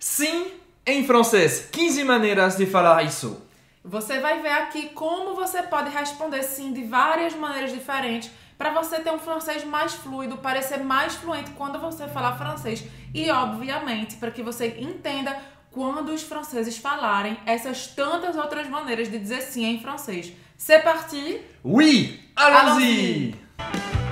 Sim em francês. 15 maneiras de falar isso. Você vai ver aqui como você pode responder sim de várias maneiras diferentes para você ter um francês mais fluido, parecer mais fluente quando você falar francês e, obviamente, para que você entenda quando os franceses falarem essas tantas outras maneiras de dizer sim em francês. C'est parti? Oui, allons-y! Allons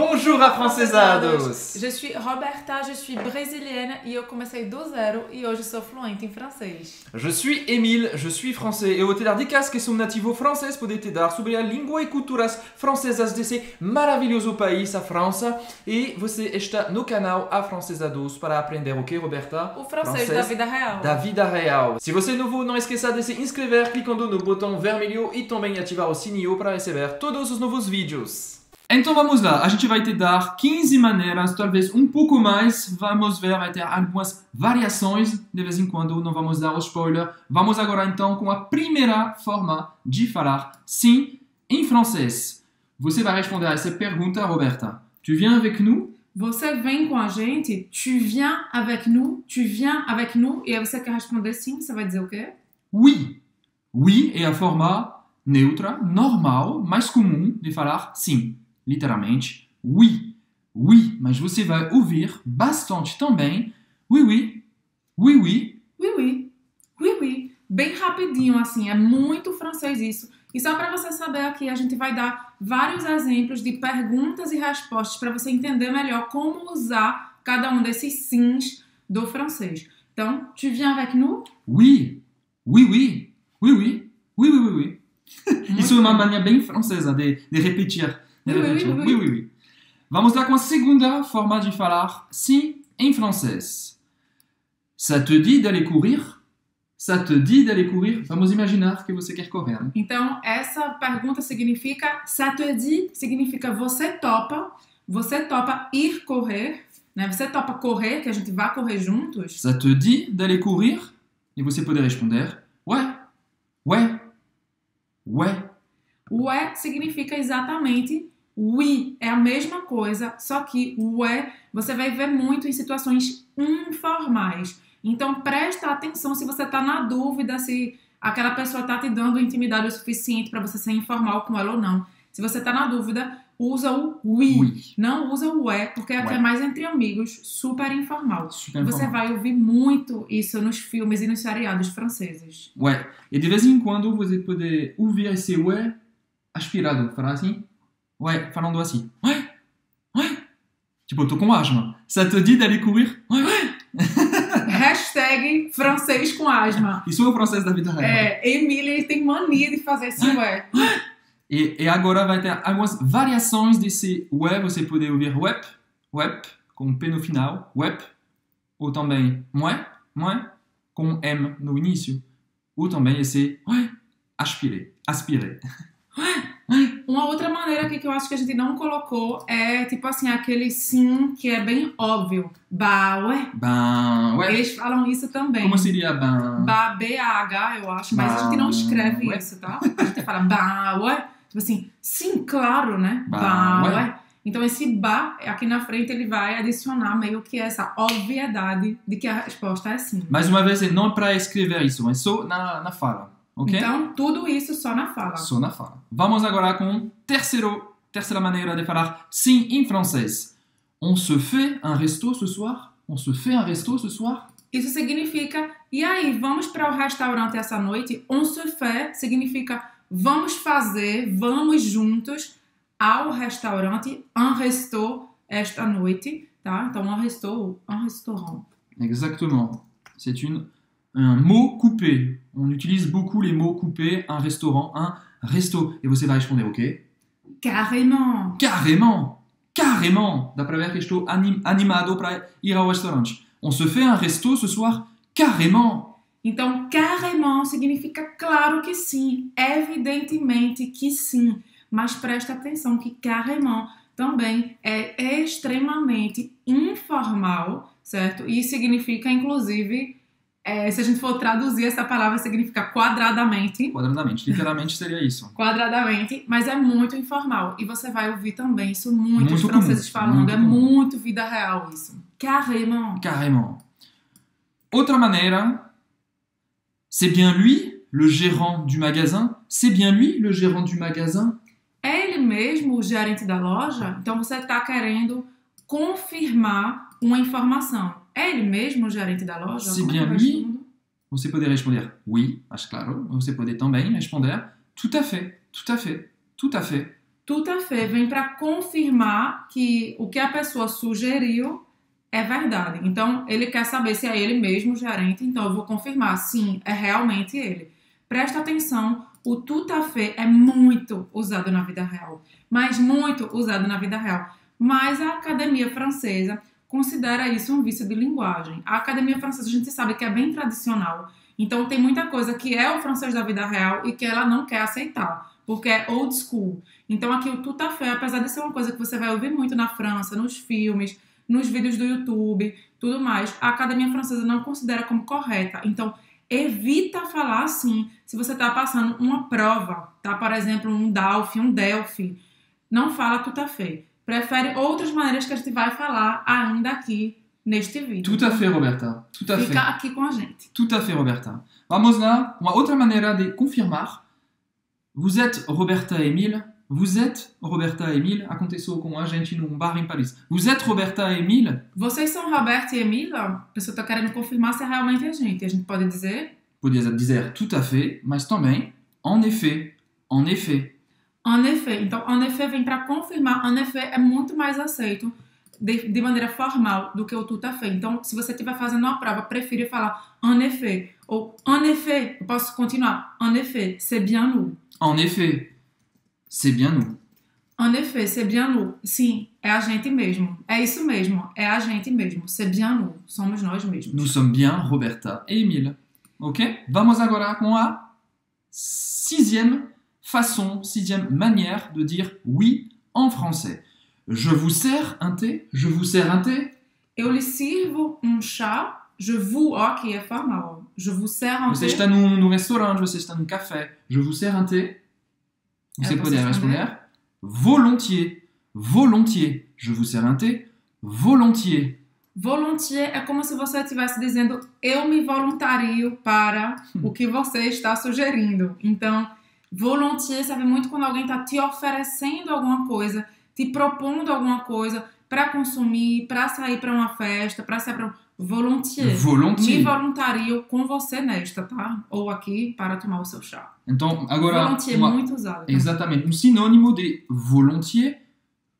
Bonjour afrancesados! Je suis Roberta, je suis brésilienne e eu comecei do zero e hoje sou fluente em francês. Je suis Emile, je suis français e eu vou te dar dicas que são nativo francês poder te dar sobre a língua e culturas francesas desse maravilhoso país, a França. E você está no canal Afrancesados para aprender o que, Roberta? O francês, da vida real. Da vida real. Se você é novo, não esqueça de se inscrever clicando no botão vermelho e também ativar o sininho para receber todos os novos vídeos. Então vamos lá, a gente vai te dar 15 maneiras, talvez um pouco mais, vamos ver, vai ter algumas variações, de vez em quando não vamos dar o spoiler. Vamos agora então com a primeira forma de falar sim em francês. Você vai responder a essa pergunta, Roberta. Tu viens avec nous? Você vem com a gente, tu viens avec nous, tu viens avec nous, e aí você quer responder sim, você vai dizer o quê? Oui. Oui é a forma neutra, normal, mais comum de falar sim literalmente oui. Oui, mas você vai ouvir bastante também oui, oui, oui, oui. Oui, oui, oui, oui. Bem rapidinho, assim, é muito francês isso. E só para você saber aqui, a gente vai dar vários exemplos de perguntas e respostas para você entender melhor como usar cada um desses sims do francês. Então, tu viens avec nous? Oui, oui, oui, oui, oui, oui, oui, oui. oui. Isso é uma maneira bem francesa de, de repetir. Oui, oui, oui, oui. Vamos lá com a segunda forma de falar sim em francês. Ça te dit d'aller courir? Ça te dit d'aller courir? Vamos imaginar que você quer correr. né? Então, essa pergunta significa ça te dit, significa você topa, você topa ir correr, né? Você topa correr, que a gente vá correr juntos? Ça te dit d'aller courir? E você poder responder ouais, ouais, ouais. O é significa exatamente oui, é a mesma coisa, só que o é você vai ver muito em situações informais. Então presta atenção se você está na dúvida se aquela pessoa está te dando intimidade o suficiente para você ser informal com ela ou não. Se você está na dúvida, usa o Oui. não usa o é, porque aqui é mais entre amigos, super informal. Super Você informal. vai ouvir muito isso nos filmes e nos seriados franceses. Ouais. E de vez em quando você pode ouvir esse ouais aspirado, falar assim. Ouais, falando assim. Ouais, ouais. Tipo, eu tô com asma. Ça te dit d'aller courir? Ouais, ouais. Hashtag francês com asma. Isso é o processo da vida real. É, Emily tem mania de fazer esse ué. E, e agora vai ter algumas variações desse ouais. Você pode ouvir wep, wep, com P no final, wep. Ou também mouais, mouais, com M no início. Ou também esse ouais, aspirer, aspirer. Uma outra maneira que eu acho que a gente não colocou é, tipo assim, aquele sim que é bem óbvio. Ben, ouais. Eles falam isso também. Como seria ben? Bah, B-A-H, eu acho, mas a gente não escreve isso, tá? A gente fala ué. Tipo assim, sim, claro, né? Ué. Então esse bah, aqui na frente, ele vai adicionar meio que essa obviedade de que a resposta é sim. Mais uma vez, não é para escrever isso, é só na, na fala, Então, tudo isso só na fala. Só na fala. Vamos agora com terceiro, terceira maneira de falar sim em francês. On se fait un resto ce soir? On se fait un resto ce soir? Isso significa, e aí, vamos para o restaurante essa noite? On se fait significa vamos fazer, vamos juntos ao restaurante, un resto esta noite, tá? Então, un resto, un restaurant. Exactement. C'est une, un mot coupé. On utilise beaucoup les mots coupés. Un restaurant, un resto. Et você vai responder, ok? Carrément! Carrément! Carrément! Dá ver que estou anim, animado para ir ao restaurante. On se fait un resto ce soir? Carrément! Então, carrément significa claro que sim, evidentemente que sim. Mas presta atenção que carrément também é extremamente informal, certo? E significa, inclusive, É, se a gente for traduzir essa palavra, significa quadradamente. Quadradamente, literalmente seria isso. Quadradamente, mas é muito informal. E você vai ouvir também isso muitos Muito franceses comum, falando. muito é comum. muito vida real isso. Carrément. Carrément. Autre maneira, c'est bien lui, le gérant du magasin. C'est bien lui, le gérant du magasin. É ele mesmo o gerente da loja? Então você está querendo confirmar uma informação. É ele mesmo o gerente da loja? C'est Como bien que eu lui. Você pode responder oui, acho claro. Você pode também responder tout à fait, tout à fait, tout à fait. Tout à fait vem para confirmar que o que a pessoa sugeriu é verdade. Então, ele quer saber se é ele mesmo o gerente, então eu vou confirmar, sim, é realmente ele. Presta atenção, o tout à fait é muito usado na vida real, mas muito usado na vida real. Mas a academia francesa considera isso um vício de linguagem. A academia francesa a gente sabe que é bem tradicional, então tem muita coisa que é o francês da vida real e que ela não quer aceitar, porque é old school. Então aqui o fait, apesar de ser uma coisa que você vai ouvir muito na França, nos filmes, nos vídeos do YouTube, tudo mais, a academia francesa não considera como correta. Então evita falar assim se você está passando uma prova, tá? Por exemplo, um DALF, um DELF. Não fala fait. Prefere outras maneiras que a gente vai falar ainda aqui neste vídeo. Tout à fait, Roberta. Tout à fait. Fica aqui com a gente. Tout à fait, Roberta. Vamos lá. Uma outra maneira de confirmar. Vous êtes Roberta Emile. Vous êtes Roberta Emile. Aconteceu com a gente num bar em Paris. Vous êtes Roberta Emile. Vocês são Roberto e Emília? A pessoa está querendo confirmar se é realmente a gente. A gente pode dizer Podia dizer tout à fait, mas também en effet, en effet. En effet. Então, en effet vem para confirmar. En effet é muito mais aceito de, de maneira formal do que o tout à fait. Então, se você estiver fazendo uma prova, prefira falar en effet. Ou en effet, eu posso continuar. En effet, c'est bien nous. En effet, c'est bien nous. En effet, c'est bien nous. Sim, é a gente mesmo. É isso mesmo. É a gente mesmo. C'est bien nous. Somos nós mesmos. Nous sommes bien Roberta et Emile. Ok Vamos agora com a sixième façon, sixième manière de dire oui en français. Je vous sers un thé Je vous sers un thé Eu lhe sirvo um chá. Je vous, ó, é formal. Je vous sers Você thé. está num, num restaurante, você está num café. Je vous sers un thé Você Eu pode posso responder volontiers. Volontiers. Je vous sers un thé Volontiers. Volontiers é como se você estivesse dizendo eu me voluntario para o que você está sugerindo. Então, volontiers serve muito quando alguém está te oferecendo alguma coisa, te propondo alguma coisa para consumir, para sair para uma festa, para sair para um... Volontiers. Me Volontiers. voluntario com você nesta, tá? Ou aqui para tomar o seu chá. Então, agora, Volontiers é uma- muito usado. tá? Exatamente. Um sinônimo de volontiers.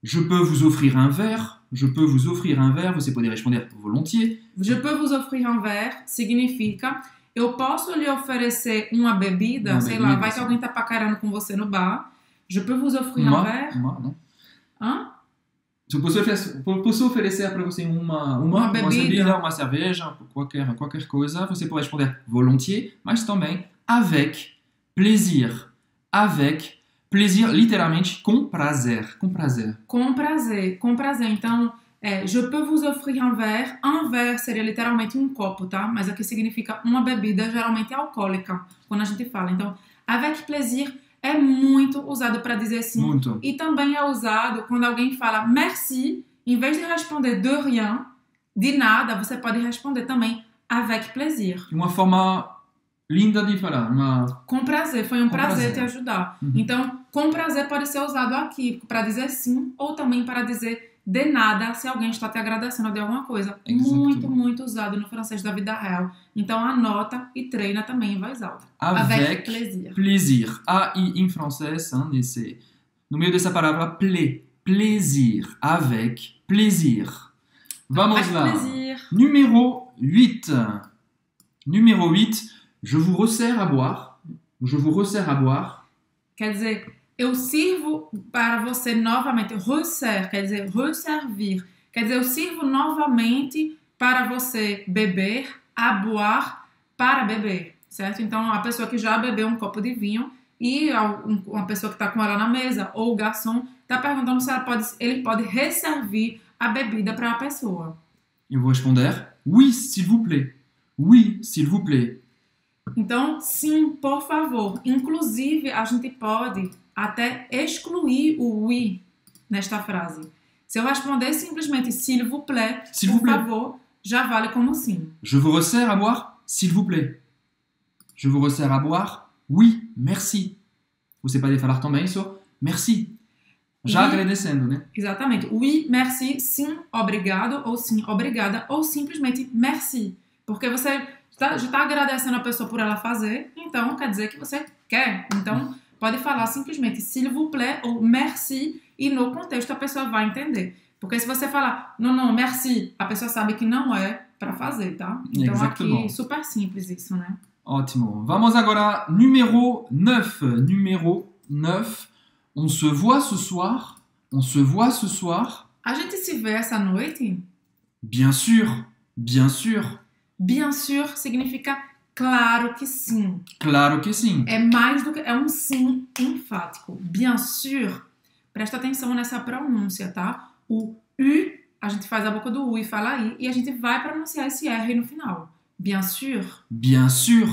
Je peux vous offrir un verre. Je peux vous offrir un verre. Você pode responder volontiers. Je peux vous offrir un verre significa eu posso lhe oferecer uma bebida, Uma sei bebida, lá, vai que alguém tá paquerando com você no bar. Je peux vous offrir un Uma, verre? uma, não. Hã? Eu posso oferecer, posso oferecer para você uma, uma, Uma uma bebida. bebida, uma cerveja, qualquer, qualquer coisa. Você pode responder volontiers, mas também avec plaisir. Avec plaisir, literalmente com prazer. Com prazer. Com prazer, com prazer. Então, é, je peux vous offrir un verre. Un verre seria literalmente um copo, tá? Mas aqui significa uma bebida geralmente alcoólica, quando a gente fala. Então, avec plaisir é muito usado para dizer sim. Muito. E também é usado quando alguém fala merci, em vez de responder de rien, de nada, você pode responder também avec plaisir. Uma forma linda de falar. Uma... Com prazer, foi um prazer, prazer. te ajudar. Uhum. Então, com prazer pode ser usado aqui para dizer sim ou também para dizer de nada se alguém está te agradecendo de alguma coisa. Exato. Muito, muito usado no francês da vida real. Então, anota e treina também em voz alta. Avec, plaisir. plaisir. AI em francês, hein, nesse, no meio dessa palavra, play. Plaisir. Avec plaisir. Vamos Avec lá. plaisir. Numéro 8. Numéro 8. Je vous resserre à boire. Je vous resserre à boire. Quer dizer, eu sirvo para você novamente. Resserre, quer dizer, resservir. Quer dizer, eu sirvo novamente para você beber, a boire, para beber, certo? Então, a pessoa que já bebeu um copo de vinho e um- uma pessoa que está com ela na mesa ou o garçom está perguntando se pode, ele pode resservir a bebida para a pessoa. Eu vou responder Oui, s'il vous plaît. Oui, s'il vous plaît. Então, sim, por favor. Inclusive, a gente pode até excluir o oui nesta frase. Se eu responder simplesmente s'il vous plaît, S'il por vous plaît. favor, já vale como sim. Je vous resserre à boire, s'il vous plaît. Je vous resserre à boire, oui, merci. Você pode falar também só merci. Já Oui. agradecendo, né? Exatamente. Oui, merci, sim, obrigado, ou sim, obrigada, ou simplesmente merci. Porque você tá- já está agradecendo a pessoa por ela fazer, então quer dizer que você quer. Então, pode falar simplesmente s'il vous plaît ou merci, e no contexto a pessoa vai entender. Porque se você falar não, não, merci, a pessoa sabe que não é para fazer, tá? Então Exatamente. aqui, super simples isso, né? Ótimo. Vamos agora numéro 9. Numéro 9. On se voit ce soir? On se voit ce soir? A gente se vê essa noite? Bien sûr. Bien sûr. Bien sûr significa claro que sim. Claro que sim. É mais do que. É um sim enfático. Bien sûr. Presta atenção nessa pronúncia, tá? O U, a gente faz a boca do U e fala I, e a gente vai pronunciar esse R no final. Bien sûr. Bien sûr.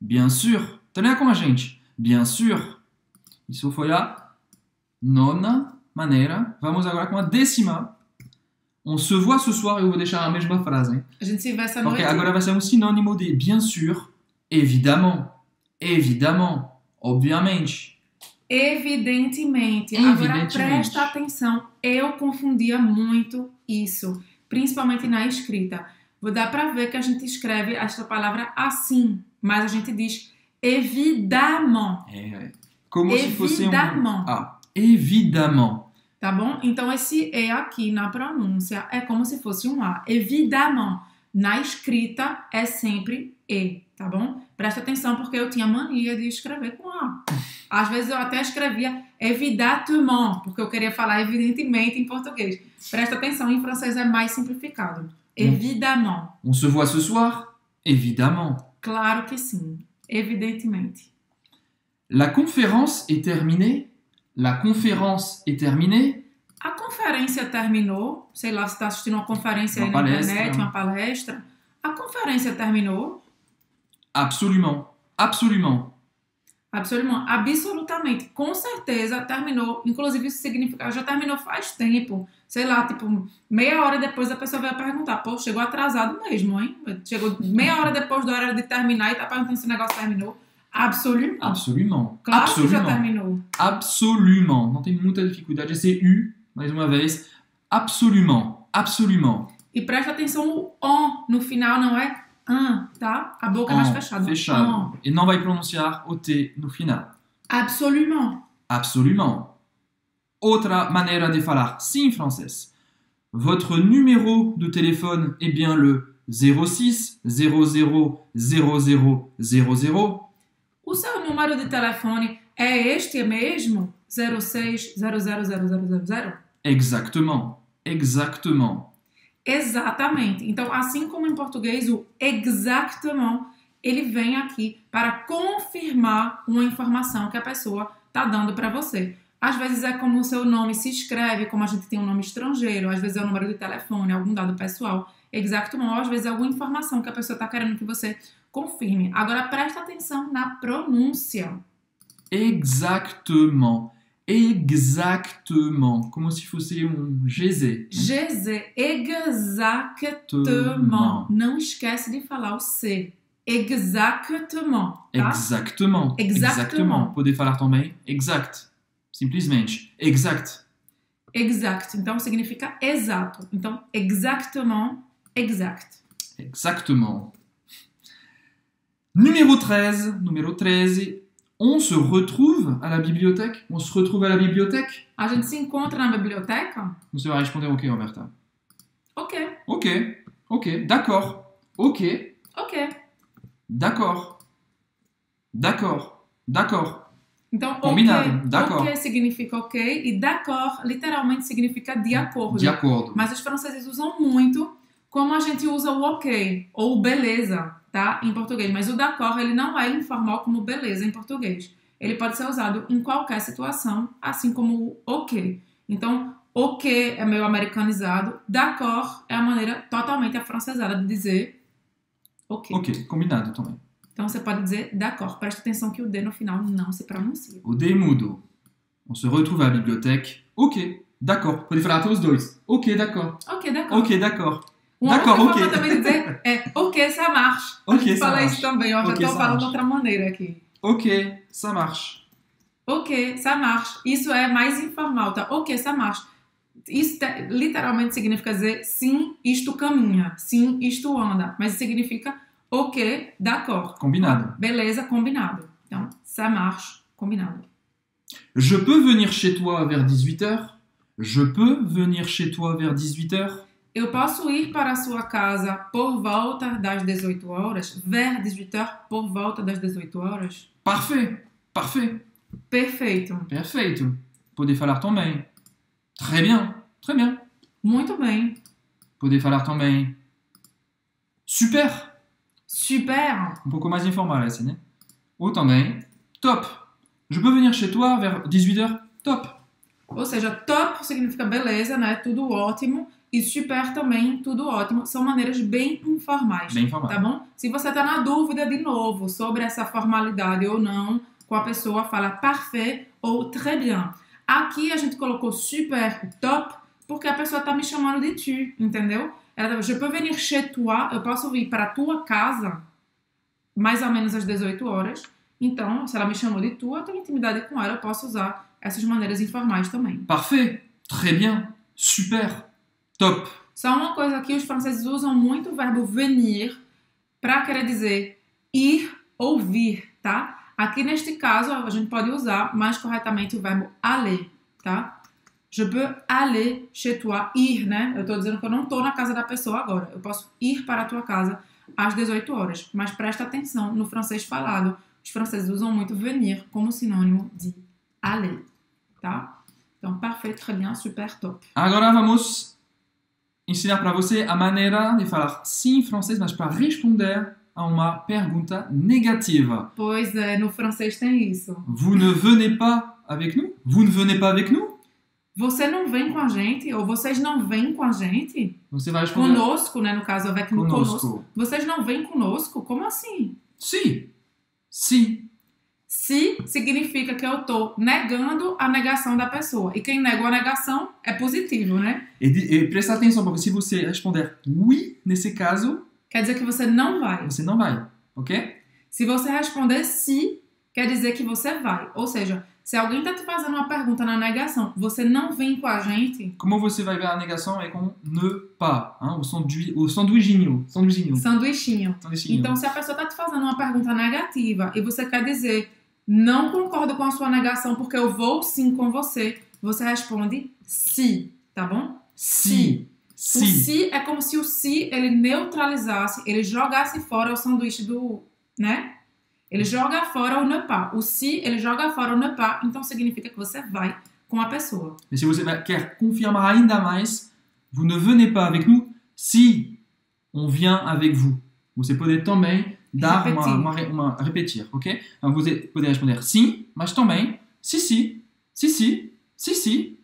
Bien sûr. Tenha com a gente. Bien sûr. Isso foi a nona maneira. Vamos agora com a décima. On se voit ce soir. Eu vou deixar a mesma frase. A gente se vê essa Ok, noite. agora vai ser um sinônimo de bien sûr, évidemment, évidemment, obviamente. Evidentemente. Agora Evidentemente. presta atenção. Eu confundia muito isso, principalmente na escrita. Dá pra ver que a gente escreve esta palavra assim, mas a gente diz évidemment. É, como se fosse um... Ah, évidemment. Tá bom? Então, esse E aqui na pronúncia é como se fosse um A. Évidemment. Na escrita é sempre E, tá bom? Presta atenção porque eu tinha mania de escrever com A. Às vezes eu até escrevia évidemment, porque eu queria falar evidentemente em português. Presta atenção, em francês é mais simplificado. Évidemment. On se voit ce soir Évidemment. Claro que sim. Evidentemente. La conférence est terminée La conférence est terminée A conferência terminou. Sei lá se está assistindo uma conferência Uma aí na palestra. internet, uma palestra. A conferência terminou. Absolument. Absolument. Absolutamente, absolutamente, com certeza terminou. Inclusive, isso significa já terminou faz tempo. Sei lá, tipo, meia hora depois a pessoa vai perguntar: pô, chegou atrasado mesmo, hein? Chegou meia hora depois da hora de terminar e tá perguntando se o negócio terminou. Absolutamente. Absolument. Claro que já Absolument. terminou. Absolument. Não tem muita dificuldade. Esse U, mais uma vez. Absolument. Absolument. E presta atenção, o on no final não é an, tá? A boca é mais fechada. Fechado. On. E não vai pronunciar o T no final. Absolument. Absolument. Outra maneira de falar sim francês. Votre numéro de téléphone est bien le 06 00 00 00. O seu número de telefone é este mesmo? 06000000? Exactement. Exactement. Exatamente. Então, assim como em português, o exactement, ele vem aqui para confirmar uma informação que a pessoa está dando para você. Às vezes é como o seu nome se escreve, como a gente tem um nome estrangeiro, às vezes é o número de telefone, algum dado pessoal. Exactement, às vezes é alguma informação que a pessoa está querendo que você confirme. Agora presta atenção na pronúncia. Exactement. Exactement. Como se fosse um GZ. GZ, exactement. Não esquece de falar o C. Exactement. Tá? Exactement. Exactement. Poder falar também exact. Simplesmente. Exact. Exact. Então significa exato. Então, exactement, exact. Exactement. Numéro 13. Numéro 13. On se retrouve à la bibliothèque? On se retrouve à la bibliothèque? A gente se encontra na biblioteca? Você vai responder ok, Roberta. Ok, Ok. Ok. D'accord. Ok. ok. D'accord. D'accord. D'accord. Então, Combinado, ok, d'accord. ok significa ok e d'accord literalmente significa de acordo. De acordo. Mas os franceses usam muito como a gente usa o ok ou beleza, tá? Em português. Mas o d'accord, ele não é informal como beleza em português. Ele pode ser usado em qualquer situação, assim como o ok. Então, ok é meio americanizado, d'accord é a maneira totalmente afrancesada de dizer Ok. Ok, combinado também. Então você pode dizer d'accord. Preste atenção que o D no final não se pronuncia. O D mudo. On se retrouve à bibliothèque. Ok, d'accord. Pode falar até os dois. Ok, d'accord. Ok, d'accord. Ok, d'accord. Uma outra ok. forma também de dizer é ok, ça marche. Ok, ça fala isso também, ó. Já ça falando marche. outra maneira aqui. Ok, ça marche. Ok, ça marche. Isso é mais informal, tá? Ok, ça marche. Isso te- literalmente significa dizer sim, isto caminha. Sim, isto anda. Mas significa ok, d'accord. Combinado. Beleza, combinado. Então, ça marche, combinado. Je peux venir chez toi vers 18h Je peux venir chez toi vers 18h Eu posso ir para a sua casa por volta das 18 horas? Vers 18 heures, por volta das 18 horas? Parfait, parfait, Perfeito. perfeito. Pode falar também. Très bien, très bien. Muito bem. Pode falar também. Super, Super. um pouco mais informal assim, né? Ou também. Top. Je peux venir chez toi vers 18h Top. Ou seja, top significa beleza, né? Tudo ótimo. Super também, tudo ótimo. São maneiras bem informais. Bem informal. Tá bom? Se você tá na dúvida de novo sobre essa formalidade ou não, com a pessoa fala parfait ou très bien. Aqui a gente colocou super, top, porque a pessoa tá me chamando de tu, entendeu? Ela, je peux venir chez toi, eu posso vir para tua casa mais ou menos às 18 horas. Então, se ela me chamou de tu, eu tenho intimidade com ela, eu posso usar essas maneiras informais também. Parfait, très bien, super, top. Só uma coisa aqui, os franceses usam muito o verbo venir para querer dizer ir ou vir, tá? Aqui neste caso, a gente pode usar mais corretamente o verbo aller, tá? Je peux aller chez toi, ir, né? Eu tô dizendo que eu não tô na casa da pessoa agora. Eu posso ir para a tua casa às 18 horas. Mas presta atenção, no francês falado, os franceses usam muito venir como sinônimo de aller, tá? Então, parfait, très bien, super, top. Agora vamos ensinar para você a maneira de falar sim em francês, mas para responder a uma pergunta negativa. Pois é, no francês tem isso. Vous ne venez pas avec nous Vous ne venez pas avec nous Você não vem com a gente? Ou vocês não vêm com a gente? Você vai responder Conosco, né? No caso, avec nous, conosco. conosco. Vocês não vêm conosco? Como assim? Si. Si. Se significa que eu tô negando a negação da pessoa. E quem nega a negação é positivo, né? E, e presta atenção, porque se você responder oui nesse caso, Quer dizer que você não vai. você não vai, ok? Se você responder se, quer dizer que você vai. Ou seja, se alguém tá te fazendo uma pergunta na negação, você não vem com a gente, Como você vai ver a negação é com ne pas, hein, o, sandui, o. Sanduichinho. sanduichinho. sanduichinho. Então, se a pessoa está te fazendo uma pergunta negativa e você quer dizer não concordo com a sua negação porque eu vou sim com você, você responde se, tá bom? si. O Si. se é como se o se ele neutralizasse, ele jogasse fora o sanduíche do, né? Ele joga fora o ne pas. O se ele joga fora o ne pas, então significa que você vai com a pessoa. E se você quer confirmar ainda mais, vous ne venez pas avec nous si on vient avec vous. Você pode também dar uma, Repetir. uma, re- uma repetir, ok? Então você pode responder sim, mas também si, si, si, si, si, si.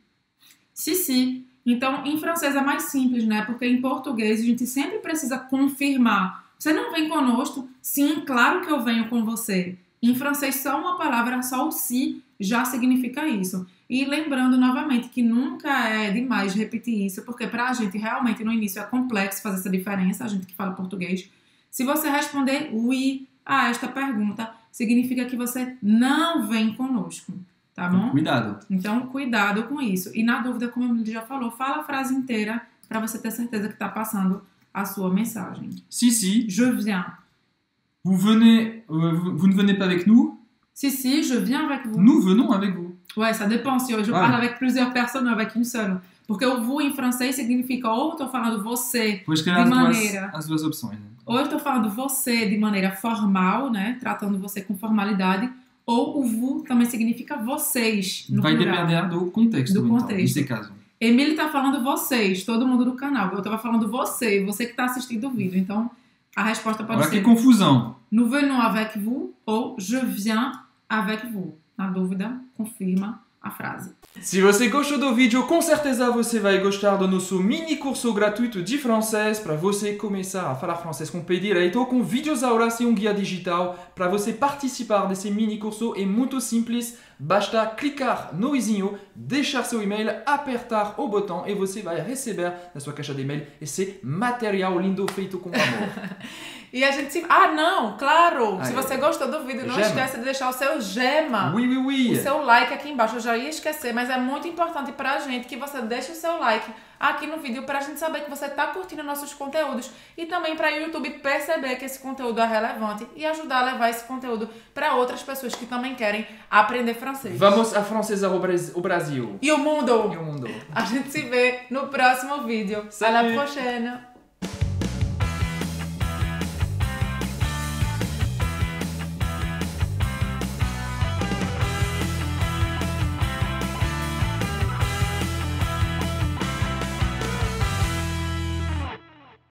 Se, se. Então, em francês é mais simples, né? Porque em português a gente sempre precisa confirmar. Você não vem conosco? Sim, claro que eu venho com você. Em francês, só uma palavra, só o si, já significa isso. E lembrando novamente que nunca é demais repetir isso, porque pra gente realmente no início é complexo fazer essa diferença, a gente que fala português. Se você responder oui a esta pergunta, significa que você não vem conosco, tá bom? Cuidado. Então, cuidado com isso. E na dúvida, como ele já falou, fala a frase inteira para você ter certeza que está passando a sua mensagem. Si, si, Je viens. vous venez, euh, vous, vous ne venez pas avec nous, Si, si, je viens avec vous. nous venons avec vous. Ouais, ça dépend si je Ah. parle avec plusieurs personnes ou avec une seule. Porque o vous em francês significa ou tô falando você, escrever De as duas, maneira. as duas opções. né? Ou eu tô falando você de maneira formal, né? Tratando você com formalidade, ou o vous também significa vocês, no Vai plural. depender do contexto, Do então, contexto. nesse caso. Emílio tá falando vocês, todo mundo do canal. Eu tava falando você, você que tá assistindo o vídeo. Então, a resposta pode Olha que ser confusão. Nous venons avec vous ou je viens avec vous. Na dúvida, confirma a frase. Se você gostou do vídeo, com certeza você vai gostar do nosso mini curso gratuito de francês para você começar a falar francês com pé direito, com vídeos aulas e um guia digital. Para você participar desse mini curso é muito simples, basta clicar no izinho, deixar seu e-mail, apertar o botão e você vai receber na sua caixa de e-mail esse material lindo feito com amor. E a gente se... Ah, não, claro! Ah, se é. você gostou do vídeo, não Gema. esquece de deixar o seu gema. Oui, oui, oui. O seu like aqui embaixo. Eu já ia esquecer, mas é muito importante pra gente que você deixe o seu like aqui no vídeo pra gente saber que você tá curtindo nossos conteúdos e também pra o YouTube perceber que esse conteúdo é relevante e ajudar a levar esse conteúdo pra outras pessoas que também querem aprender francês. Vamos afrancesar o Bras- o Brasil E o mundo! e o mundo. A gente se vê no próximo vídeo. Até Salut. a prochaine!